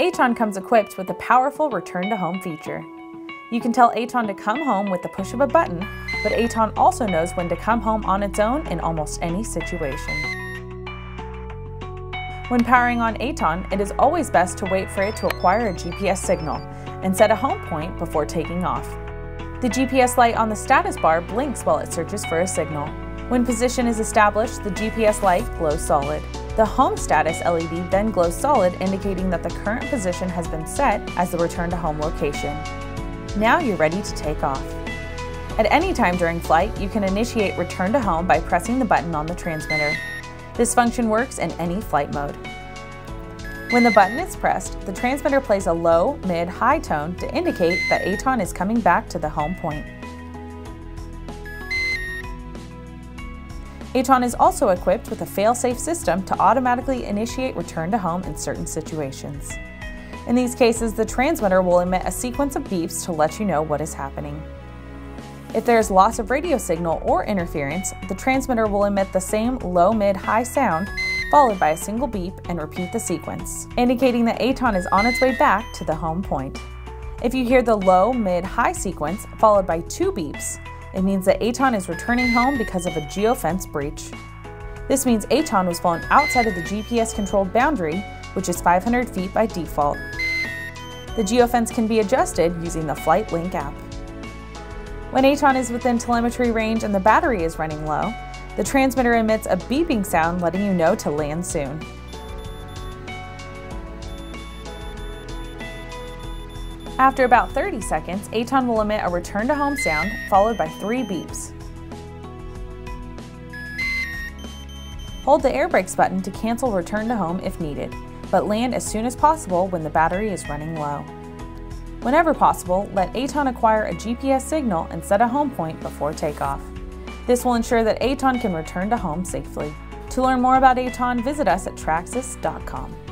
Aton comes equipped with a powerful return to home feature. You can tell Aton to come home with the push of a button, but Aton also knows when to come home on its own in almost any situation. When powering on Aton, it is always best to wait for it to acquire a GPS signal and set a home point before taking off. The GPS light on the status bar blinks while it searches for a signal. When position is established, the GPS light glows solid. The home status LED then glows solid indicating that the current position has been set as the return to home location. Now you're ready to take off. At any time during flight, you can initiate return to home by pressing the button on the transmitter. This function works in any flight mode. When the button is pressed, the transmitter plays a low, mid, high tone to indicate that Aton is coming back to the home point. Aton is also equipped with a fail-safe system to automatically initiate return to home in certain situations. In these cases, the transmitter will emit a sequence of beeps to let you know what is happening. If there is loss of radio signal or interference, the transmitter will emit the same low, mid, high sound, followed by a single beep and repeat the sequence, indicating that Aton is on its way back to the home point. If you hear the low, mid, high sequence followed by two beeps, it means that Aton is returning home because of a geofence breach. This means Aton was flown outside of the GPS-controlled boundary, which is 500 feet by default. The geofence can be adjusted using the Flight Link app. When Aton is within telemetry range and the battery is running low, the transmitter emits a beeping sound letting you know to land soon. After about 30 seconds, Aton will emit a return to home sound followed by three beeps. Hold the air brakes button to cancel return to home if needed but land as soon as possible when the battery is running low. Whenever possible, let Aton acquire a GPS signal and set a home point before takeoff. This will ensure that Aton can return to home safely. To learn more about Aton, visit us at Traxxas.com.